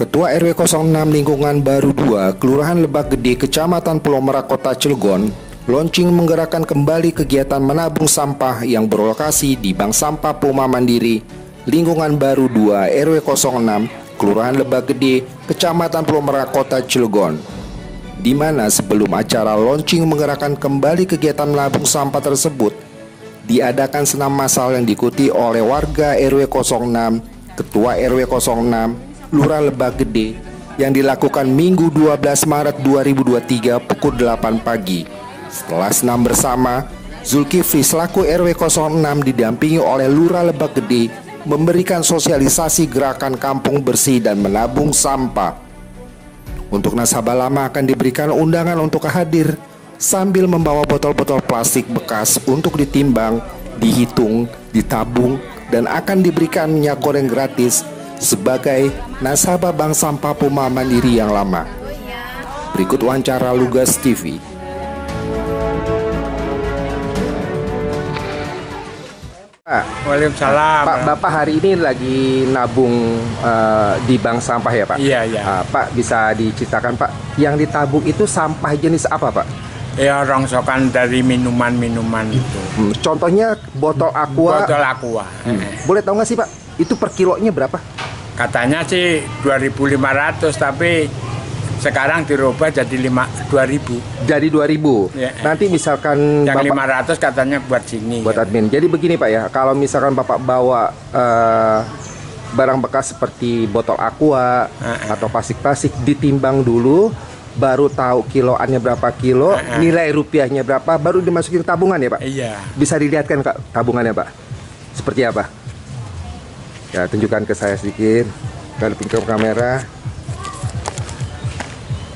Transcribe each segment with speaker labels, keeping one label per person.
Speaker 1: Ketua RW 06 Lingkungan Baru 2, Kelurahan Lebak Gede, Kecamatan Pulau Merak, Kota Cilegon, launching menggerakkan kembali kegiatan menabung sampah yang berlokasi di Bank Sampah Puma Mandiri, Lingkungan Baru 2, RW 06, Kelurahan Lebak Gede, Kecamatan Pulau Merak, Kota Cilegon. Di mana sebelum acara launching menggerakkan kembali kegiatan menabung sampah tersebut, diadakan senam massal yang diikuti oleh warga RW 06, Ketua RW 06, Lurah Lebak Gede yang dilakukan Minggu 12 Maret 2023 pukul 8 pagi. Setelah senam bersama, Zulkifli selaku RW 06 didampingi oleh Lurah Lebak Gede memberikan sosialisasi gerakan kampung bersih dan menabung sampah. Untuk nasabah lama akan diberikan undangan untuk hadir sambil membawa botol-botol plastik bekas untuk ditimbang, dihitung, ditabung, dan akan diberikan minyak goreng gratis sebagai nasabah Bank Sampah Puma Mandiri yang lama. Berikut wawancara Lugas TV.
Speaker 2: Pak,
Speaker 3: Waalaikumsalam.
Speaker 2: Pak, Bapak hari ini lagi nabung uh, di bank sampah ya Pak?
Speaker 3: Iya, iya.
Speaker 2: Uh, Pak bisa diceritakan Pak, yang ditabung itu sampah jenis apa Pak?
Speaker 3: Ya rongsokan dari minuman-minuman itu.
Speaker 2: Hmm, contohnya botol aqua.
Speaker 3: Botol aqua.
Speaker 2: Hmm. Boleh tahu nggak sih Pak, itu per kilonya berapa?
Speaker 3: Katanya sih 2.500 tapi sekarang dirubah jadi lima 2000.
Speaker 2: Jadi 2000.
Speaker 3: Ya.
Speaker 2: Nanti misalkan
Speaker 3: Yang
Speaker 2: Bapak
Speaker 3: 500 katanya buat sini.
Speaker 2: buat admin. Jadi begini Pak ya, kalau misalkan Bapak bawa eh, barang bekas seperti botol aqua
Speaker 3: Heeh.
Speaker 2: atau plastik-plastik ditimbang dulu baru tahu kiloannya berapa kilo,
Speaker 3: Heeh.
Speaker 2: nilai rupiahnya berapa, baru dimasukin tabungan ya Pak.
Speaker 3: Iya.
Speaker 2: Bisa dilihatkan Kak tabungannya Pak. Seperti apa? Ya, tunjukkan ke saya sedikit. Kalau ke kamera.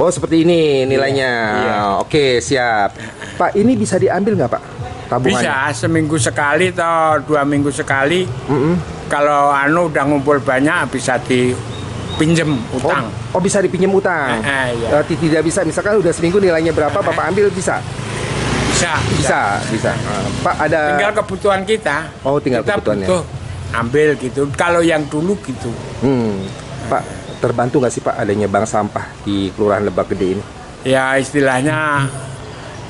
Speaker 2: Oh, seperti ini nilainya.
Speaker 3: Iya.
Speaker 2: Oke, siap. Pak, ini bisa diambil nggak Pak? Tabungannya?
Speaker 3: Bisa seminggu sekali atau dua minggu sekali.
Speaker 2: Mm-mm.
Speaker 3: Kalau anu udah ngumpul banyak bisa dipinjem utang.
Speaker 2: Oh, oh, bisa dipinjam utang.
Speaker 3: Eh, eh, iya.
Speaker 2: Eh, tidak bisa, misalkan udah seminggu nilainya berapa, Bapak ambil bisa?
Speaker 3: Bisa.
Speaker 2: Bisa, bisa. Eh, Pak ada.
Speaker 3: Tinggal kebutuhan kita.
Speaker 2: Oh, tinggal
Speaker 3: kita
Speaker 2: kebutuhannya.
Speaker 3: butuh ambil gitu. Kalau yang dulu gitu.
Speaker 2: Hmm, Pak terbantu nggak sih Pak adanya bank sampah di Kelurahan Lebak Gede ini?
Speaker 3: ya istilahnya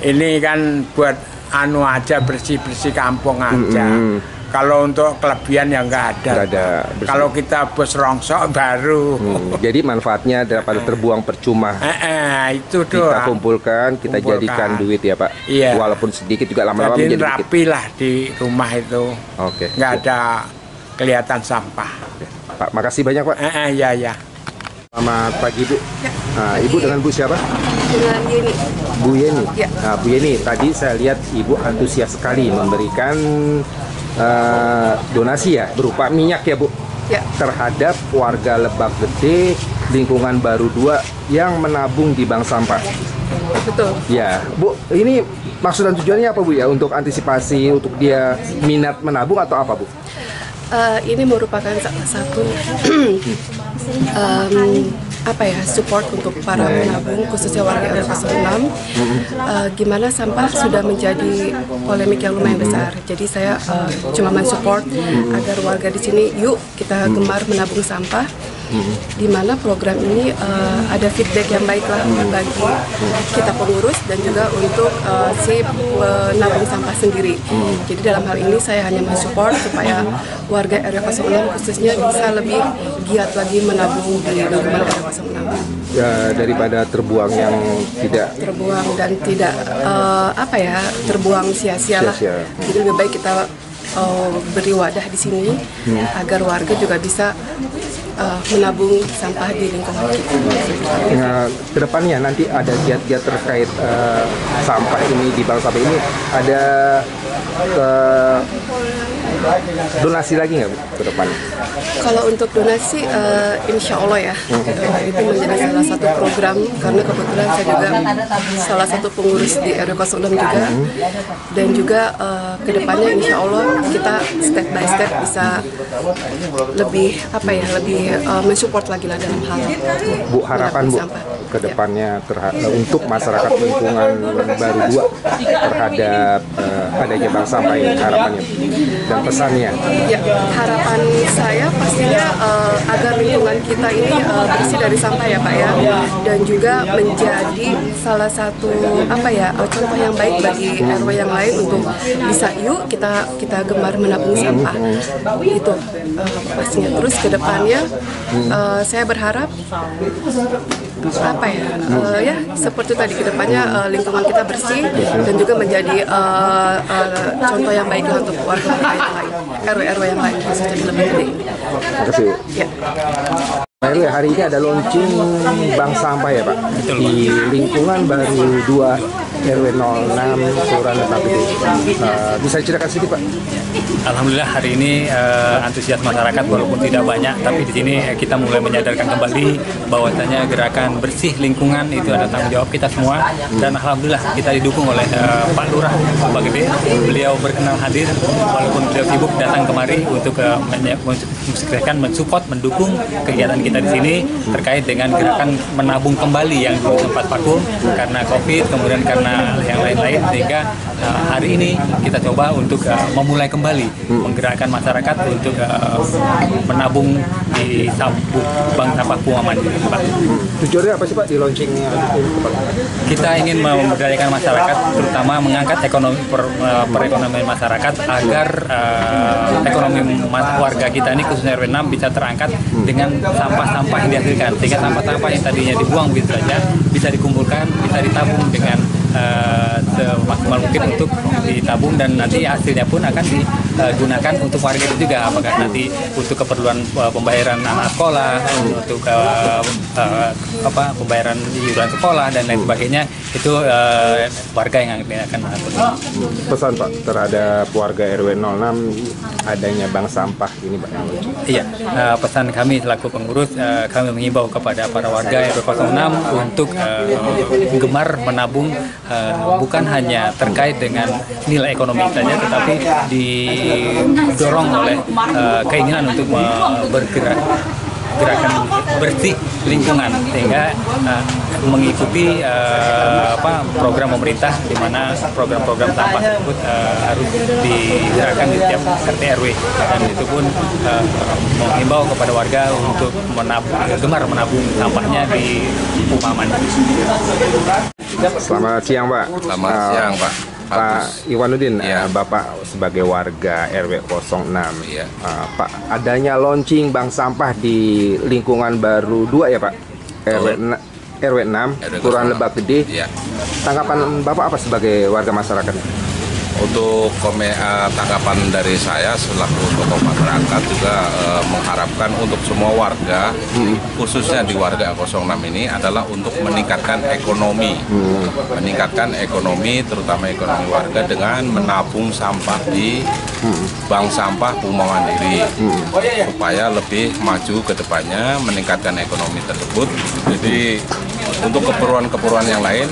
Speaker 3: ini kan buat anu aja bersih bersih kampung aja
Speaker 2: Mm-mm.
Speaker 3: kalau untuk kelebihan ya nggak ada
Speaker 2: Nggak ada. Bersih.
Speaker 3: kalau kita bos rongsok baru
Speaker 2: Hmm, jadi manfaatnya daripada terbuang percuma.
Speaker 3: eh, eh, itu tuh
Speaker 2: Kita kumpulkan, kita
Speaker 3: Kumpulkan.
Speaker 2: jadikan duit ya Pak.
Speaker 3: Iya.
Speaker 2: Walaupun sedikit juga lama-lama
Speaker 3: jadi
Speaker 2: menjadi dikit.
Speaker 3: rapi lah di rumah itu
Speaker 2: Oke.
Speaker 3: nggak ada kelihatan sampah.
Speaker 2: Pak, makasih banyak Pak.
Speaker 3: eh, eh, ya ya
Speaker 2: Selamat pagi Bu. Nah, Ibu dengan Bu siapa?
Speaker 4: dengan Yeni.
Speaker 2: Bu Yeni.
Speaker 4: Ya.
Speaker 2: Nah, Bu Yeni, tadi saya lihat Ibu antusias sekali memberikan eh, donasi ya berupa minyak ya Bu
Speaker 4: Ya,
Speaker 2: terhadap warga Lebak Gede lingkungan baru 2 yang menabung di bank sampah.
Speaker 4: betul.
Speaker 2: Ya, Bu, ini maksud dan tujuannya apa Bu ya? Untuk antisipasi untuk dia minat menabung atau apa Bu?
Speaker 4: Eh, ini merupakan salah satu em, apa ya support untuk para penabung khususnya warga RW 06 Eh, gimana sampah sudah menjadi polemik yang lumayan besar. Jadi saya eh, cuma mensupport agar warga di sini yuk kita gemar menabung sampah di mana program ini eh, ada feedback yang baik lah bagi kita pengurus dan juga untuk eh, si penabung sampah sendiri. Jadi dalam hal ini saya hanya mensupport supaya warga RW 06 khususnya bisa lebih giat lagi menabung di lingkungan RW 06
Speaker 2: Ya, daripada terbuang yang tidak
Speaker 4: terbuang dan tidak eh, apa ya terbuang sia-sia lah.
Speaker 2: Sia-sia.
Speaker 4: Jadi lebih baik kita eh, beri wadah di sini agar warga juga bisa eh, menabung sampah di lingkungan kita.
Speaker 2: Nah, ke depannya nanti ada giat-giat terkait eh, sampah ini di bank sampah ini ada eh, donasi lagi nggak Bu, ke depan?
Speaker 4: Kalau untuk donasi, eh, insya Allah ya, eh, itu menjadi salah satu program karena kebetulan saya juga salah satu pengurus di RW 06 juga, dan juga eh, ke depannya insya Allah kita step by step bisa lebih apa ya, lebih eh, mensupport lagi lah dalam hal
Speaker 2: Bu harapan Bu
Speaker 4: sampah.
Speaker 2: ke depannya terha- untuk masyarakat lingkungan baru dua terhadap eh, adanya bank sampah ini harapannya dan pesannya.
Speaker 4: Ya, harapan saya pastinya uh, agar lingkungan kita ini uh, bersih dari sampah ya Pak ya, dan juga menjadi salah satu apa ya uh, contoh yang baik bagi RW yang lain untuk bisa yuk kita kita gemar menabung sampah itu uh, pastinya. Terus ke depannya uh, saya berharap apa ya uh, ya seperti tadi ke depannya uh, lingkungan kita bersih dan juga menjadi uh, uh, contoh yang baik untuk warga yang lain RW RW yang lain khususnya di lebih gede.
Speaker 2: Terima kasih.
Speaker 4: Ya.
Speaker 2: RW, hari ini ada launching bank sampah ya Pak di lingkungan baru 2 RW 06 Kelurahan Lebak Gede. Uh, bisa ceritakan sedikit Pak?
Speaker 5: Alhamdulillah hari ini uh, antusias masyarakat walaupun tidak banyak, tapi di sini uh, kita mulai menyadarkan kembali bahwasanya gerakan bersih lingkungan itu adalah tanggung jawab kita semua dan alhamdulillah kita didukung oleh uh, Pak Lurah Lebak Gede. Beliau berkenan hadir walaupun beliau sibuk datang kemari untuk uh, men mensupport, mendukung kegiatan kita di sini terkait dengan gerakan menabung kembali yang dulu sempat vakum karena Covid, kemudian karena yang lain-lain sehingga uh, hari ini kita coba untuk uh, memulai kembali menggerakkan masyarakat untuk uh, menabung di sabuk Bank Sampah Bunga Mandiri, Pak.
Speaker 2: Tujuannya apa sih Pak di launchingnya?
Speaker 5: Kita ingin memberdayakan masyarakat, terutama mengangkat ekonomi per, uh, perekonomian masyarakat agar uh, ekonomi warga kita ini khususnya RW 6 bisa terangkat dengan sampah-sampah yang dihasilkan sehingga sampah-sampah yang tadinya dibuang begitu saja bisa dikumpulkan, bisa ditabung dengan uh, semaksimal mungkin untuk ditabung dan nanti hasilnya pun akan digunakan untuk warga itu juga apakah nanti untuk keperluan uh, pembayaran anak sekolah untuk uh, uh, apa pembayaran iuran sekolah dan lain sebagainya itu uh, warga yang akan mengatur.
Speaker 2: Pesan Pak terhadap warga RW 06 adanya bank sampah ini Pak.
Speaker 5: Iya, uh, pesan kami selaku pengurus uh, kami mengimbau kepada para warga RW 06 untuk uh, gemar menabung uh, bukan hanya terkait dengan nilai ekonomi saja tetapi didorong oleh uh, keinginan untuk bergerak gerakan bersih lingkungan sehingga uh, mengikuti uh, apa program pemerintah di mana program-program sampah tersebut uh, harus digerakkan di setiap RT RW dan itu pun uh, menghimbau kepada warga untuk menabung, gemar menabung sampahnya di Pumaman.
Speaker 2: Selamat siang Pak.
Speaker 6: Selamat uh, siang Pak.
Speaker 2: Pak Iwanuddin, ya. Bapak sebagai warga RW 06, ya. uh, Pak adanya launching bank sampah di lingkungan baru 2 ya Pak, RW RW 6, Kelurahan Lebak Gede. Ya. Tanggapan Bapak apa sebagai warga masyarakat?
Speaker 6: Untuk komen, uh, tanggapan dari saya selaku tokoh masyarakat juga uh, mengharapkan untuk semua warga, hmm. khususnya di warga 06 ini adalah untuk meningkatkan ekonomi, hmm. meningkatkan ekonomi terutama ekonomi warga dengan menabung sampah di hmm. bank sampah Puma Mandiri hmm. supaya lebih maju ke depannya meningkatkan ekonomi tersebut. Jadi untuk keperluan-keperluan yang lain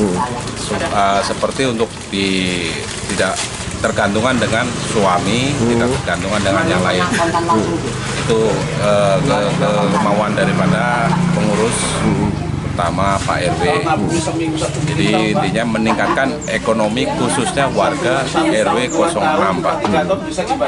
Speaker 6: uh, seperti untuk di tidak tergantungan dengan suami, hmm. tidak tergantungan dengan yang lain. Hmm. Itu uh, ke, kemauan daripada pengurus hmm pertama Pak RW. Jadi intinya meningkatkan ekonomi khususnya warga RW 06 Pak.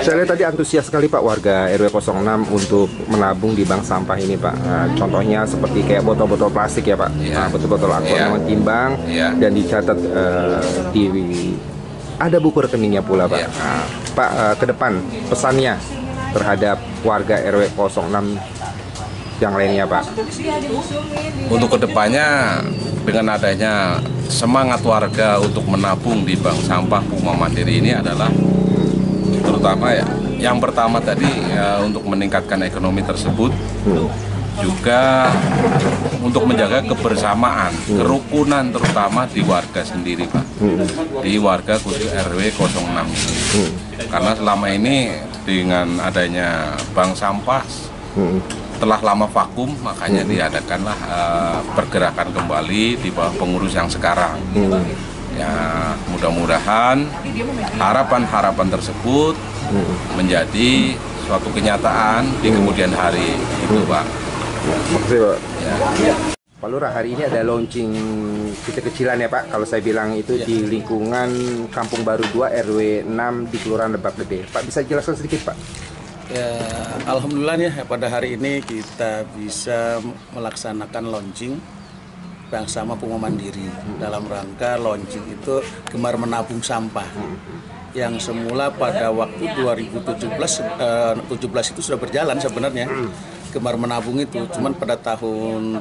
Speaker 2: Saya lihat tadi antusias sekali Pak warga RW 06 untuk menabung di bank sampah ini Pak. Nah, contohnya seperti kayak botol-botol plastik ya Pak, ya. nah, botol-botol aqua ya. yang timbang ya. dan dicatat uh, di ada buku rekeningnya pula Pak. Ya. Nah, Pak uh, ke depan pesannya terhadap warga RW 06 yang lainnya Pak?
Speaker 6: Untuk ke depannya dengan adanya semangat warga untuk menabung di bank sampah Puma Mandiri ini adalah terutama ya yang pertama tadi ya, untuk meningkatkan ekonomi tersebut juga untuk menjaga kebersamaan, kerukunan terutama di warga sendiri Pak. Di warga khusus RW 06 ini. Hmm. Karena selama ini dengan adanya bank sampah telah lama vakum makanya hmm. diadakanlah uh, pergerakan kembali di bawah pengurus yang sekarang. Hmm. Ya mudah-mudahan harapan-harapan tersebut hmm. menjadi suatu kenyataan di kemudian hari itu, Pak.
Speaker 2: Terima kasih, Pak. Ya. Pak Lurah, hari ini ada launching kecil-kecilan ya Pak, kalau saya bilang itu ya. di lingkungan Kampung Baru 2 RW 6 di Kelurahan Lebak Gede. Pak bisa jelaskan sedikit Pak?
Speaker 7: Ya, Alhamdulillah ya pada hari ini kita bisa melaksanakan launching Bank Sama Puma Mandiri dalam rangka launching itu gemar menabung sampah. Yang semula pada waktu 2017 eh, 17 itu sudah berjalan sebenarnya. Gemar menabung itu cuman pada tahun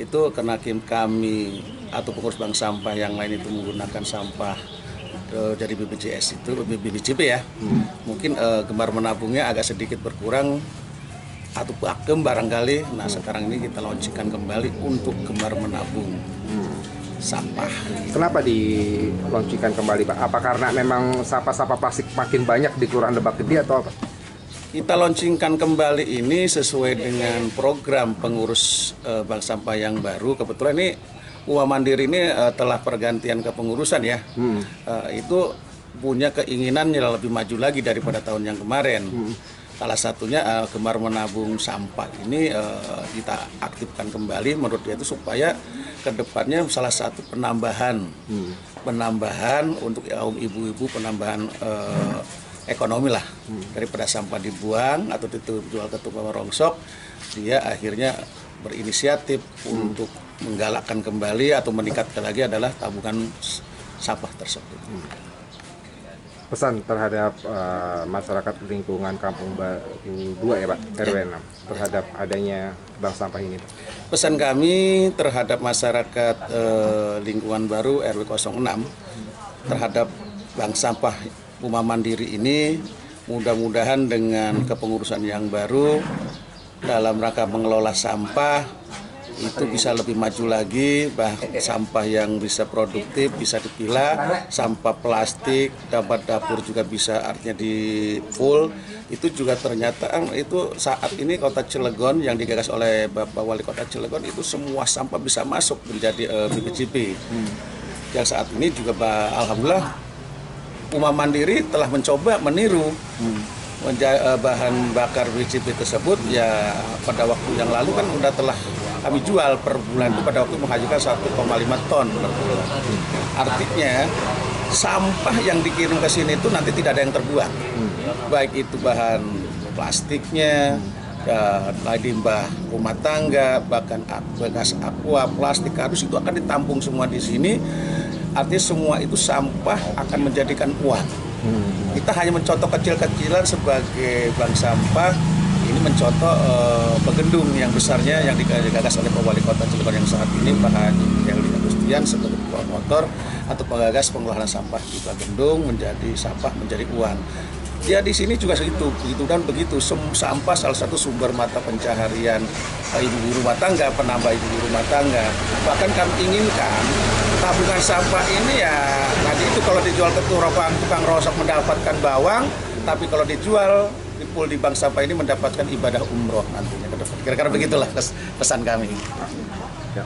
Speaker 7: itu karena kami atau pengurus bank sampah yang lain itu menggunakan sampah uh, dari BPJS itu BPJP ya hmm. mungkin uh, gemar menabungnya agak sedikit berkurang atau pakem barangkali nah hmm. sekarang ini kita launchingkan kembali untuk gemar menabung hmm. sampah
Speaker 2: kenapa dilaunchingkan kembali Pak? apa karena memang sampah-sampah plastik makin banyak di Kelurahan Lebak Gede atau apa?
Speaker 7: kita launchingkan kembali ini sesuai dengan program pengurus uh, bank sampah yang baru. Kebetulan ini Uwa Mandiri ini uh, telah pergantian kepengurusan ya. Hmm. Uh, itu punya keinginan yang lebih maju lagi daripada tahun yang kemarin. Hmm. Salah satunya uh, gemar menabung sampah ini uh, kita aktifkan kembali menurut dia itu supaya ke depannya salah satu penambahan hmm. penambahan untuk kaum ibu-ibu penambahan uh, ekonomi lah hmm. daripada sampah dibuang atau dijual ke tukang rongsok dia akhirnya berinisiatif hmm. untuk menggalakkan kembali atau meningkatkan lagi adalah tabungan sampah tersebut. Hmm.
Speaker 2: Pesan terhadap uh, masyarakat lingkungan Kampung Baru 2 ya Pak, RW 6 terhadap adanya bank sampah ini Pak.
Speaker 7: Pesan kami terhadap masyarakat uh, lingkungan baru RW 06 terhadap bank sampah Puma Mandiri ini mudah-mudahan dengan kepengurusan yang baru dalam rangka mengelola sampah itu bisa lebih maju lagi bah sampah yang bisa produktif bisa dipilah sampah plastik dapat dapur juga bisa artinya di full itu juga ternyata itu saat ini kota Cilegon yang digagas oleh Bapak Wali Kota Cilegon itu semua sampah bisa masuk menjadi uh, BPJP hmm. yang saat ini juga bah, alhamdulillah Umar Mandiri telah mencoba meniru hmm. bahan bakar BCP tersebut ya pada waktu yang lalu kan sudah telah kami jual per bulan itu pada waktu menghasilkan 1,5 ton per bulan. Artinya sampah yang dikirim ke sini itu nanti tidak ada yang terbuang. Baik itu bahan plastiknya, dan limbah rumah tangga, bahkan bekas aqua, plastik, kardus itu akan ditampung semua di sini Artinya semua itu sampah akan menjadikan uang. Kita hanya mencontoh kecil-kecilan sebagai bank sampah. Ini mencontoh uh, pegendung yang besarnya yang digagas oleh Pak Wali Kota Cilegon yang saat ini Pak Haji Heli Agustian sebagai promotor atau penggagas pengelolaan sampah di Pegendung menjadi sampah menjadi uang. Ya di sini juga segitu, begitu dan begitu. Sampah salah satu sumber mata pencaharian eh, ibu rumah tangga, penambah ibu rumah tangga. Bahkan kami inginkan tabungan sampah ini ya nanti itu kalau dijual ke tukang tukang rosok mendapatkan bawang, tapi kalau dijual pool di bank sampah ini mendapatkan ibadah umroh nantinya ke depan. Kira-kira begitulah pesan kami. Ya,